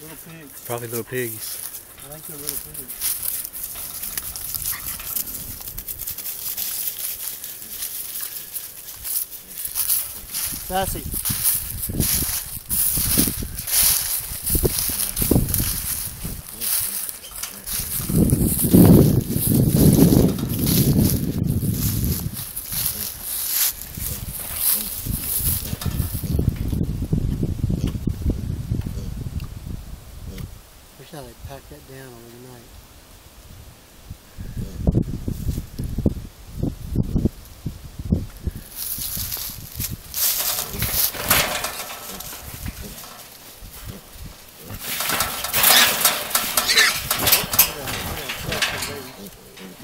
Little pigs. Probably little piggies. I think they're little pigs. Sassy. wish I had pack that down overnight. Thank you.